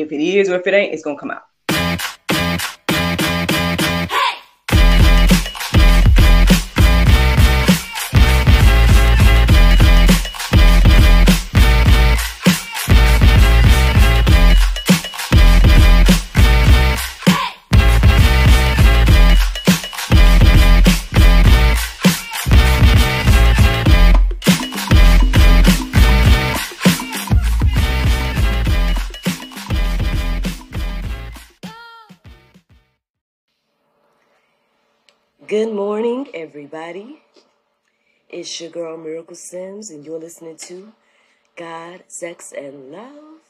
If it is or if it ain't, it's gonna come out. Good morning, everybody. It's your girl Miracle Sims, and you're listening to God, Sex, and Love.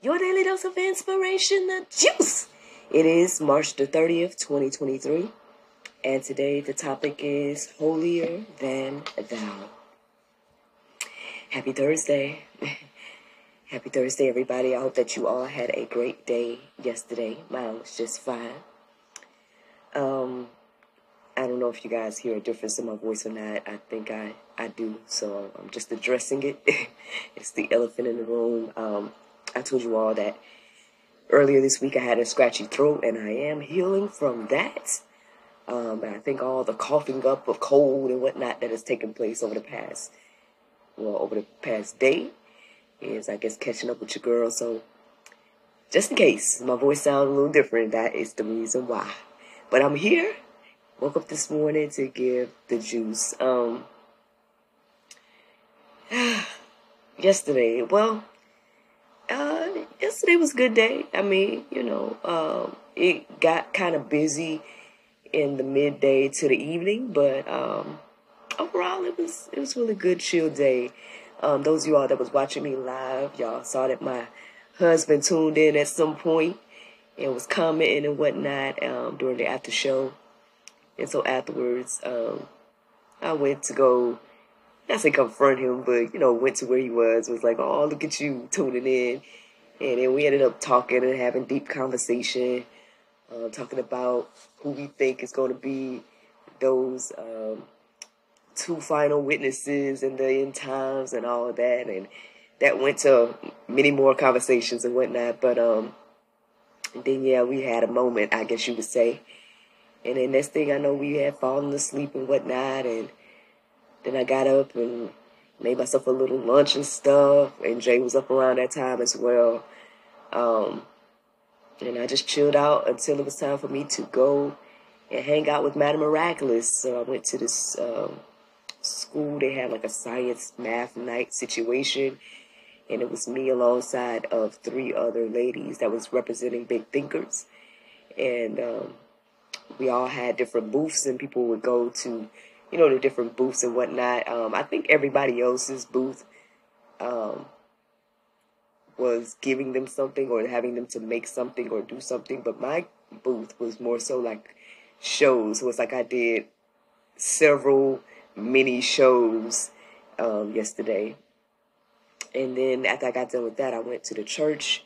Your daily dose of inspiration, the juice. It is March the 30th, 2023, and today the topic is Holier Than Thou. Happy Thursday. Happy Thursday, everybody. I hope that you all had a great day yesterday. Mine was just fine. Um, I don't know if you guys hear a difference in my voice or not. I think I, I do. So I'm just addressing it. it's the elephant in the room. Um, I told you all that earlier this week I had a scratchy throat and I am healing from that. Um, and I think all the coughing up of cold and whatnot that has taken place over the past, well, over the past day is, I guess, catching up with your girl. So just in case my voice sounds a little different, that is the reason why. But I'm here woke up this morning to give the juice. Um, yesterday, well, uh, yesterday was a good day. I mean, you know, um, it got kind of busy in the midday to the evening, but um, overall, it was it was really good, chill day. Um, those of you all that was watching me live, y'all saw that my husband tuned in at some point and was commenting and whatnot um, during the after show. And so afterwards, um, I went to go, not say confront him, but, you know, went to where he was, was like, oh, look at you tuning in. And then we ended up talking and having deep conversation, uh, talking about who we think is going to be those um, two final witnesses in the end times and all of that. And that went to many more conversations and whatnot. But um, then, yeah, we had a moment, I guess you would say. And then next thing I know, we had fallen asleep and whatnot. And then I got up and made myself a little lunch and stuff. And Jay was up around that time as well. Um, and I just chilled out until it was time for me to go and hang out with Madam Miraculous. So I went to this um, school. They had like a science math night situation. And it was me alongside of three other ladies that was representing big thinkers. And um, we all had different booths and people would go to, you know, the different booths and whatnot. Um, I think everybody else's booth um, was giving them something or having them to make something or do something, but my booth was more so like shows. So it's like I did several mini shows um, yesterday. And then after I got done with that, I went to the church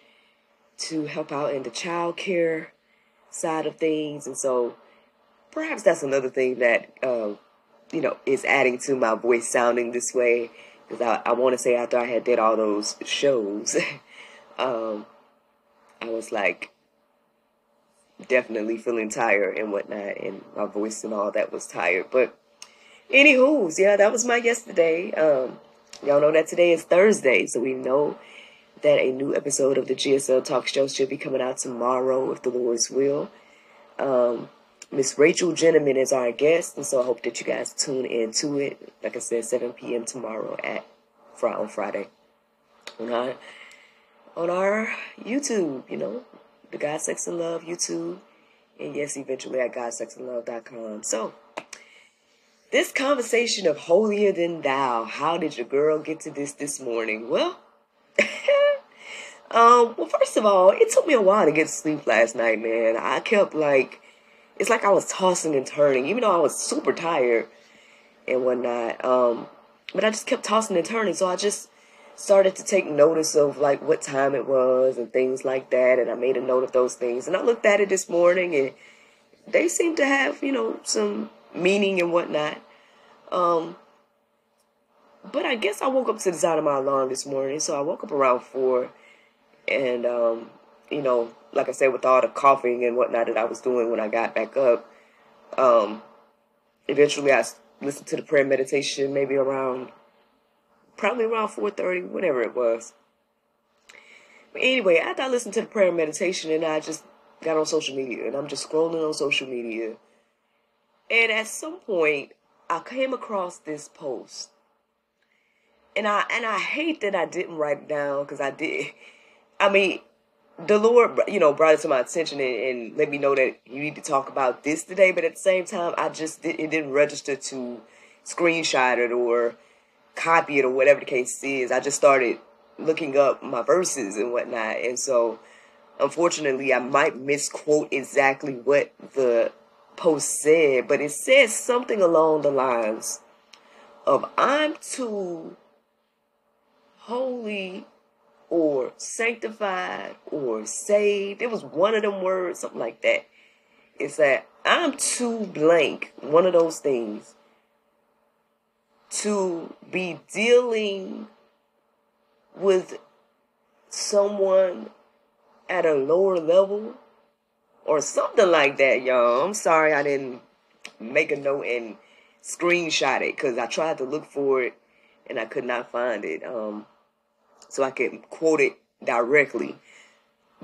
to help out in the child care side of things. And so perhaps that's another thing that, uh, you know, is adding to my voice sounding this way. Because I, I want to say after I had did all those shows, um, I was like definitely feeling tired and whatnot. And my voice and all that was tired. But anywho's, yeah, that was my yesterday. Um, y'all know that today is Thursday. So we know that a new episode of the GSL Talk Show should be coming out tomorrow, if the Lord's will. Um, Miss Rachel Gentleman is our guest, and so I hope that you guys tune in to it. Like I said, 7 p.m. tomorrow at on Friday on our on our YouTube. You know, the God Sex and Love YouTube, and yes, eventually at GodSexandLove.com. So. This conversation of holier than thou. How did your girl get to this this morning? Well, um, well, first of all, it took me a while to get to sleep last night, man. I kept like, it's like I was tossing and turning, even though I was super tired and whatnot. Um, but I just kept tossing and turning, so I just started to take notice of like what time it was and things like that, and I made a note of those things. And I looked at it this morning, and they seem to have, you know, some meaning and whatnot. Um, but I guess I woke up to the sound of my alarm this morning, so I woke up around four and um, you know, like I said, with all the coughing and whatnot that I was doing when I got back up, um, eventually I listened to the prayer meditation maybe around, probably around 4.30, whatever it was. But anyway, after I listened to the prayer meditation and I just got on social media and I'm just scrolling on social media. And at some point, I came across this post. And I and I hate that I didn't write it down because I did. I mean, the Lord, you know, brought it to my attention and, and, let me know that you need to talk about this today. But at the same time, I just did, it didn't register to screenshot it or copy it or whatever the case is. I just started looking up my verses and whatnot, and so unfortunately, I might misquote exactly what the post said, but it says something along the lines of I'm too holy or sanctified or saved. It was one of them words, something like that. It's that I'm too blank, one of those things, to be dealing with someone at a lower level or something like that, y'all. I'm sorry I didn't make a note and screenshot it because I tried to look for it and I could not find it. Um, so I could quote it directly.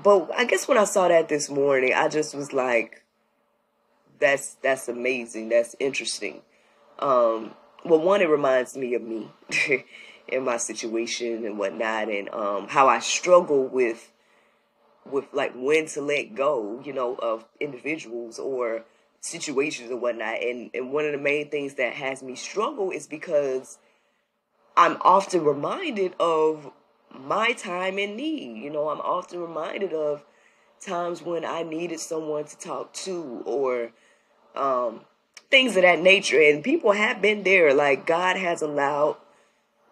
But I guess when I saw that this morning, I just was like, "That's that's amazing. That's interesting." Um, well, one, it reminds me of me in my situation and whatnot, and um, how I struggle with with like when to let go, you know, of individuals or situations or whatnot. And and one of the main things that has me struggle is because I'm often reminded of my time in need. You know, I'm often reminded of times when I needed someone to talk to or um, things of that nature. And people have been there. Like God has allowed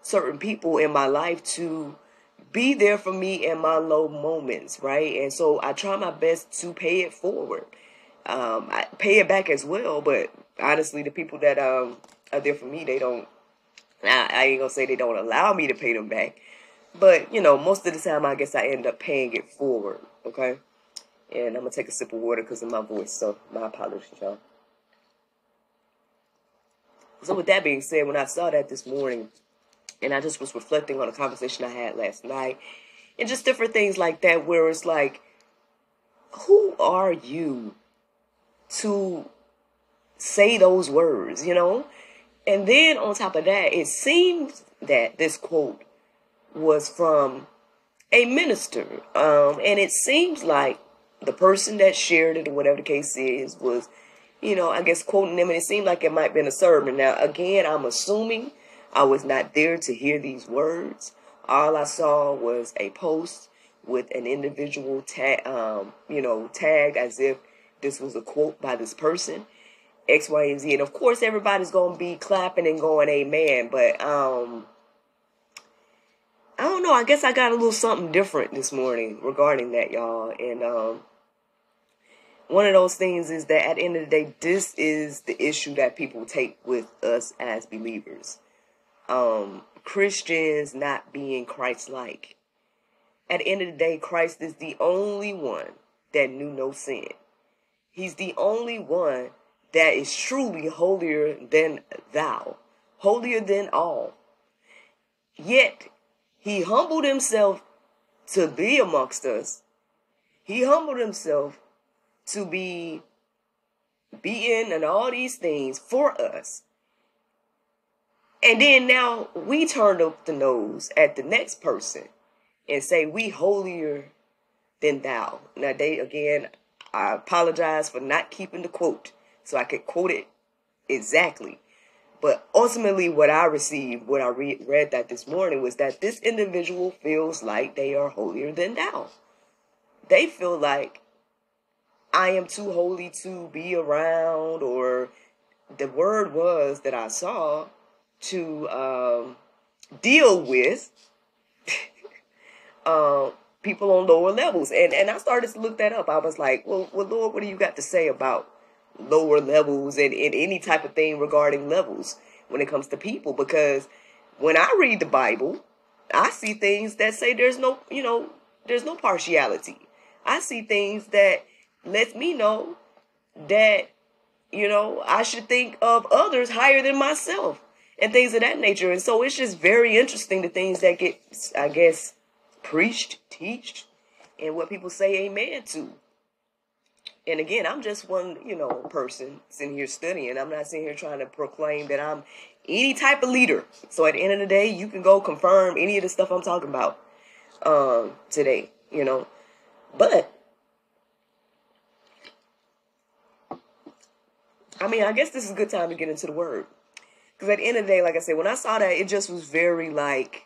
certain people in my life to be there for me in my low moments, right? And so I try my best to pay it forward. Um, I pay it back as well, but honestly, the people that um are there for me, they don't. I, I ain't gonna say they don't allow me to pay them back, but you know, most of the time, I guess I end up paying it forward. Okay, and I'm gonna take a sip of water because of my voice, so my apologies, y'all. So with that being said, when I saw that this morning, and I just was reflecting on a conversation I had last night and just different things like that where it's like, who are you to say those words, you know? And then on top of that, it seems that this quote was from a minister. Um, and it seems like the person that shared it or whatever the case is was, you know, I guess quoting them and it seemed like it might have been a sermon. Now, again, I'm assuming I was not there to hear these words. All I saw was a post with an individual tag, um, you know, tagged as if this was a quote by this person, X, Y, and Z. And of course, everybody's gonna be clapping and going amen. But um, know. I guess I got a little something different this morning regarding that, y'all. And um, one of those things is that at the end of the day, this is the issue that people take with us as believers um, Christians not being Christ like. At the end of the day, Christ is the only one that knew no sin. He's the only one that is truly holier than thou, holier than all. Yet, he humbled himself to be amongst us. He humbled himself to be being and all these things for us. And then now we turn up the nose at the next person and say we holier than thou. Now they again, I apologize for not keeping the quote so I could quote it exactly. But ultimately, what I received, what I re- read that this morning, was that this individual feels like they are holier than thou. They feel like I am too holy to be around, or the word was that I saw to um, deal with uh, people on lower levels. And and I started to look that up. I was like, well, well, Lord, what do you got to say about lower levels and, and any type of thing regarding levels when it comes to people? Because when I read the Bible, I see things that say there's no, you know, there's no partiality. I see things that lets me know that you know I should think of others higher than myself and things of that nature. And so it's just very interesting the things that get, I guess, preached, teached, and what people say amen to. And again, I'm just one, you know, person sitting here studying. I'm not sitting here trying to proclaim that I'm any type of leader. So at the end of the day, you can go confirm any of the stuff I'm talking about um, today, you know. But I mean, I guess this is a good time to get into the word. Because at the end of the day, like I said, when I saw that, it just was very like,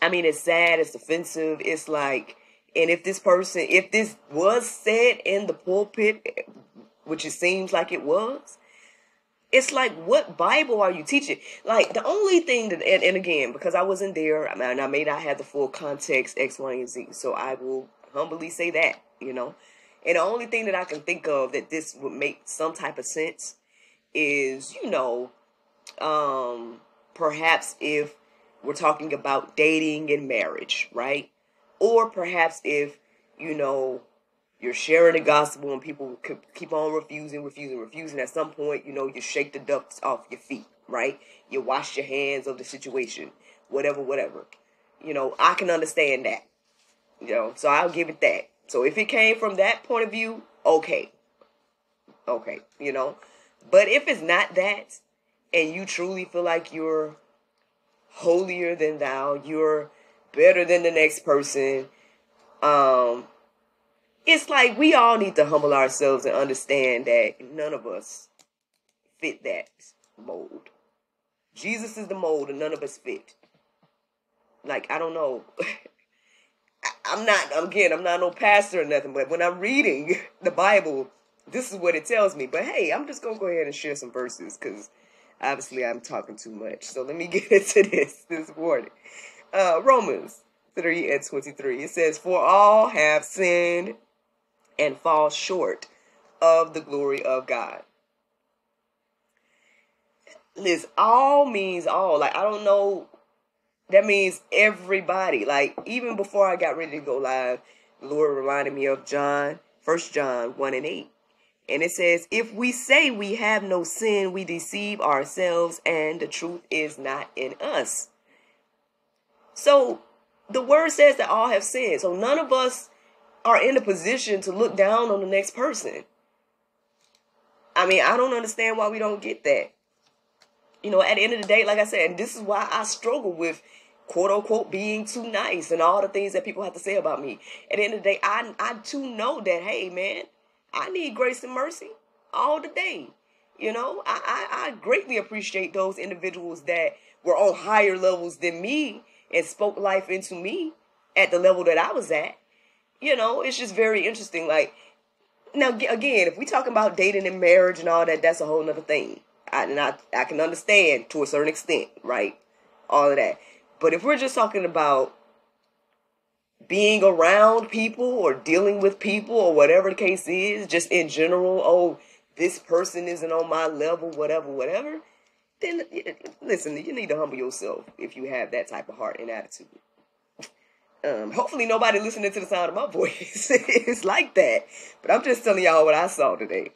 I mean, it's sad, it's offensive, it's like, and if this person, if this was said in the pulpit, which it seems like it was, it's like, what Bible are you teaching? Like, the only thing that, and, and again, because I wasn't there, mean, I may not have the full context, X, Y, and Z, so I will humbly say that, you know. And the only thing that I can think of that this would make some type of sense is, you know, um, perhaps if we're talking about dating and marriage, right? Or perhaps if, you know, you're sharing the gospel and people keep on refusing, refusing, refusing. At some point, you know, you shake the dust off your feet, right? You wash your hands of the situation, whatever, whatever. You know, I can understand that. You know, so I'll give it that. So if it came from that point of view, okay. Okay, you know. But if it's not that, and you truly feel like you're holier than thou, you're better than the next person, um, it's like we all need to humble ourselves and understand that none of us fit that mold. Jesus is the mold and none of us fit. Like, I don't know. I'm not, again, I'm not no pastor or nothing, but when I'm reading the Bible, this is what it tells me. But hey, I'm just gonna go ahead and share some verses because obviously I'm talking too much. So let me get into this this morning. Uh, Romans 3 and 23. It says, For all have sinned and fall short of the glory of God. This all means all. Like I don't know. That means everybody. Like even before I got ready to go live, Lord reminded me of John, First John 1 and 8. And it says, if we say we have no sin, we deceive ourselves and the truth is not in us. So the word says that all have sinned. So none of us are in a position to look down on the next person. I mean, I don't understand why we don't get that. You know, at the end of the day, like I said, and this is why I struggle with quote unquote being too nice and all the things that people have to say about me. At the end of the day, I I too know that, hey man, I need grace and mercy all the day. You know, I, I, I greatly appreciate those individuals that were on higher levels than me and spoke life into me at the level that I was at. You know, it's just very interesting. Like, now again, if we talking about dating and marriage and all that, that's a whole nother thing. I, and I, I can understand to a certain extent, right? All of that. But if we're just talking about being around people or dealing with people or whatever the case is, just in general, oh, this person isn't on my level, whatever, whatever, then listen, you need to humble yourself if you have that type of heart and attitude. Um, hopefully nobody listening to the sound of my voice is like that. But I'm just telling y'all what I saw today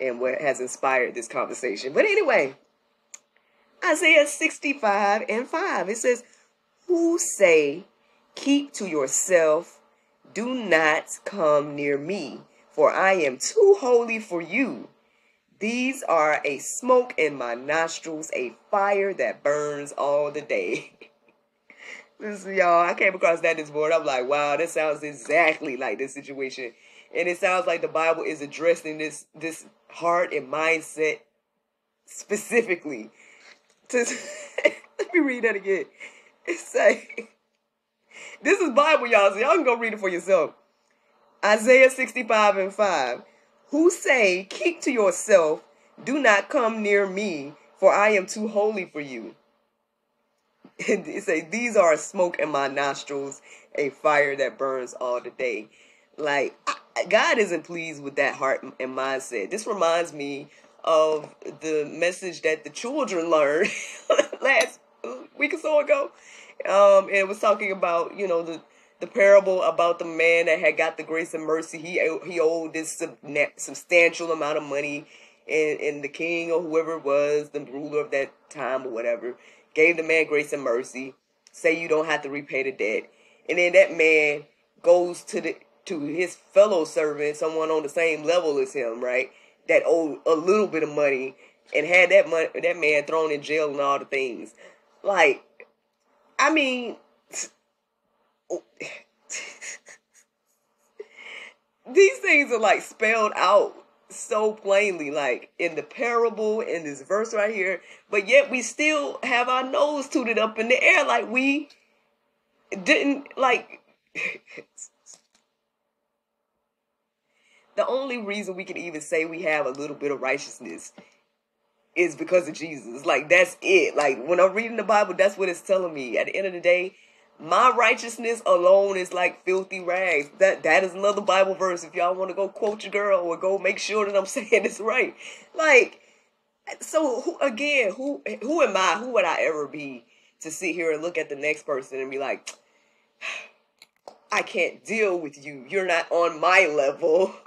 and what has inspired this conversation. But anyway, Isaiah 65 and 5, it says, Who say Keep to yourself. Do not come near me, for I am too holy for you. These are a smoke in my nostrils, a fire that burns all the day. Listen, y'all, I came across that this morning. I'm like, wow, that sounds exactly like this situation. And it sounds like the Bible is addressing this this heart and mindset specifically. To, let me read that again. It's like this is Bible, y'all, so y'all can go read it for yourself. Isaiah 65 and 5. Who say, Keep to yourself, do not come near me, for I am too holy for you. And it say, These are smoke in my nostrils, a fire that burns all the day. Like, God isn't pleased with that heart and mindset. This reminds me of the message that the children learned last week or so ago um, and it was talking about you know the the parable about the man that had got the grace and mercy. He he owed this substantial amount of money, and, and the king or whoever it was, the ruler of that time or whatever, gave the man grace and mercy. Say you don't have to repay the debt, and then that man goes to the to his fellow servant, someone on the same level as him, right? That owed a little bit of money and had that money, that man thrown in jail and all the things. Like, I mean, these things are like spelled out so plainly, like in the parable, in this verse right here, but yet we still have our nose tooted up in the air like we didn't like. the only reason we can even say we have a little bit of righteousness is because of Jesus. Like that's it. Like when I'm reading the Bible, that's what it's telling me. At the end of the day, my righteousness alone is like filthy rags. That that is another Bible verse. If y'all want to go quote your girl or go make sure that I'm saying this right, like, so who, again, who who am I? Who would I ever be to sit here and look at the next person and be like, I can't deal with you. You're not on my level.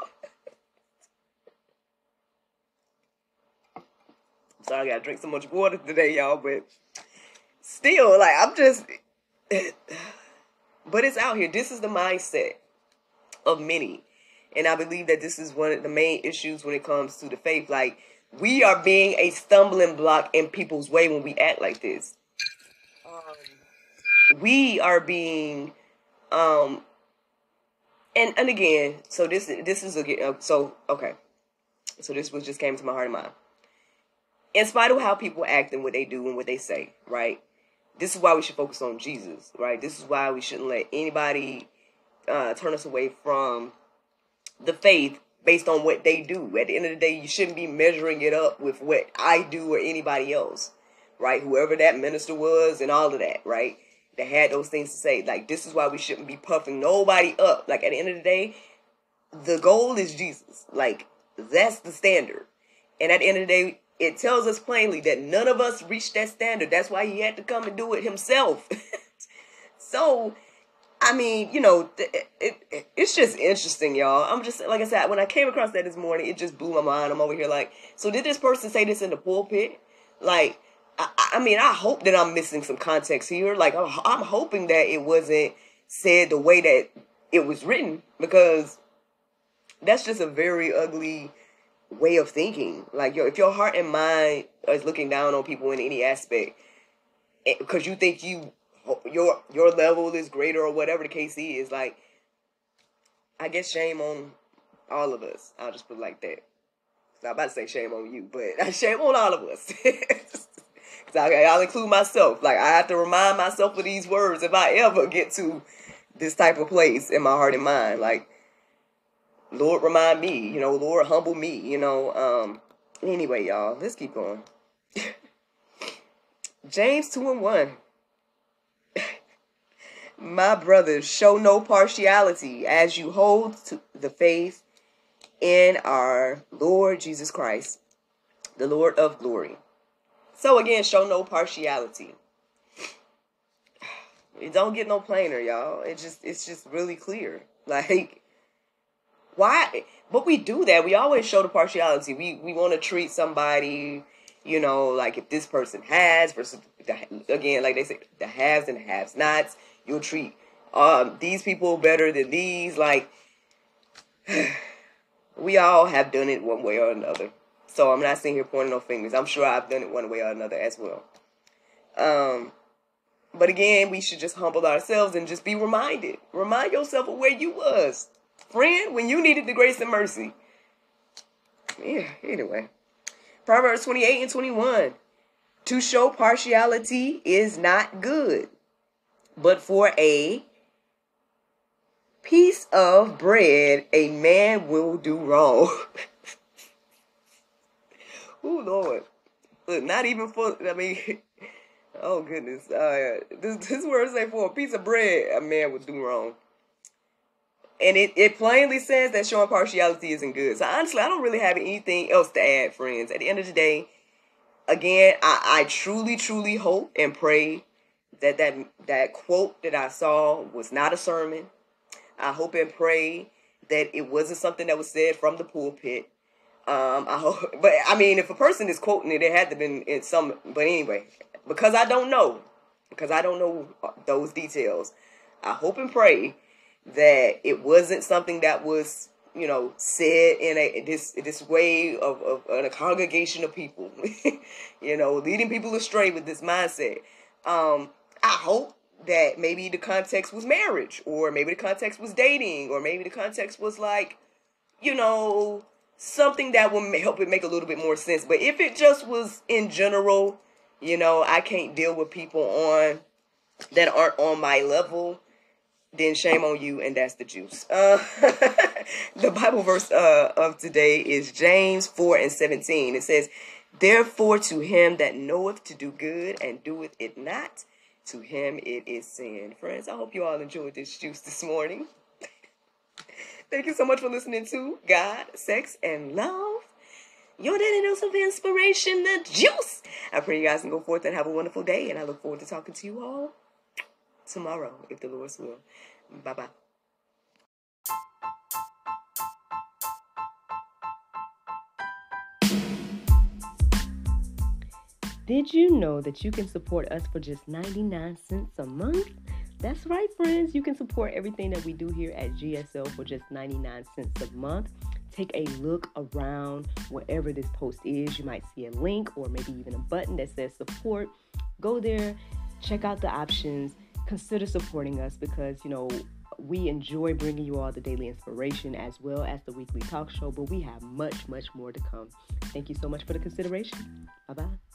Sorry, I gotta drink so much water today, y'all, but still, like, I'm just but it's out here. This is the mindset of many. And I believe that this is one of the main issues when it comes to the faith. Like, we are being a stumbling block in people's way when we act like this. Um, we are being, um, and and again, so this this is a uh, so okay, so this was just came to my heart and mind. In spite of how people act and what they do and what they say, right? This is why we should focus on Jesus, right? This is why we shouldn't let anybody uh, turn us away from the faith based on what they do. At the end of the day, you shouldn't be measuring it up with what I do or anybody else, right? Whoever that minister was and all of that, right? That had those things to say. Like, this is why we shouldn't be puffing nobody up. Like, at the end of the day, the goal is Jesus. Like, that's the standard. And at the end of the day, it tells us plainly that none of us reached that standard. That's why he had to come and do it himself. so, I mean, you know, it, it, it, it's just interesting, y'all. I'm just, like I said, when I came across that this morning, it just blew my mind. I'm over here like, so did this person say this in the pulpit? Like, I, I mean, I hope that I'm missing some context here. Like, I'm, I'm hoping that it wasn't said the way that it was written because that's just a very ugly way of thinking. Like, yo, if your heart and mind is looking down on people in any aspect, because you think you your your level is greater or whatever the case is, like, I guess shame on all of us. I'll just put it like that. So I'm about to say shame on you, but shame on all of us. Cause I, I'll include myself. Like I have to remind myself of these words if I ever get to this type of place in my heart and mind. Like Lord, remind me, you know, Lord, humble me, you know. Um, anyway, y'all, let's keep going. James 2 and 1. My brothers, show no partiality as you hold to the faith in our Lord Jesus Christ, the Lord of glory. So again, show no partiality. It don't get no plainer, y'all. It just it's just really clear. Like why? But we do that. We always show the partiality. We we want to treat somebody, you know, like if this person has versus the, again, like they say, the haves and the haves nots. You'll treat um, these people better than these. Like we all have done it one way or another. So I'm not sitting here pointing no fingers. I'm sure I've done it one way or another as well. Um, but again, we should just humble ourselves and just be reminded. Remind yourself of where you was friend when you needed the grace and mercy. Yeah, anyway. Proverbs 28 and 21. To show partiality is not good, but for a piece of bread a man will do wrong. oh, Lord. Look, not even for, I mean, oh, goodness. Uh, this, this word say for a piece of bread a man would do wrong and it, it plainly says that showing partiality isn't good. So honestly, I don't really have anything else to add, friends. At the end of the day, again, I, I truly, truly hope and pray that that that quote that I saw was not a sermon. I hope and pray that it wasn't something that was said from the pulpit. Um, I hope, but I mean, if a person is quoting it, it had to been in some. But anyway, because I don't know, because I don't know those details, I hope and pray that it wasn't something that was you know said in a this this way of, of, of a congregation of people, you know, leading people astray with this mindset. Um, I hope that maybe the context was marriage, or maybe the context was dating, or maybe the context was like, you know, something that will help it make a little bit more sense. But if it just was in general, you know, I can't deal with people on that aren't on my level, then shame on you, and that's the juice. Uh, the Bible verse uh, of today is James 4 and 17. It says, Therefore, to him that knoweth to do good and doeth it not, to him it is sin. Friends, I hope you all enjoyed this juice this morning. Thank you so much for listening to God, Sex, and Love. Your daily dose of inspiration, the juice. I pray you guys can go forth and have a wonderful day, and I look forward to talking to you all tomorrow, if the Lord's will. Bye bye. Did you know that you can support us for just 99 cents a month? That's right, friends. You can support everything that we do here at GSL for just 99 cents a month. Take a look around wherever this post is. You might see a link or maybe even a button that says support. Go there, check out the options, consider supporting us because, you know, we enjoy bringing you all the daily inspiration as well as the weekly talk show, but we have much, much more to come. Thank you so much for the consideration. Bye bye.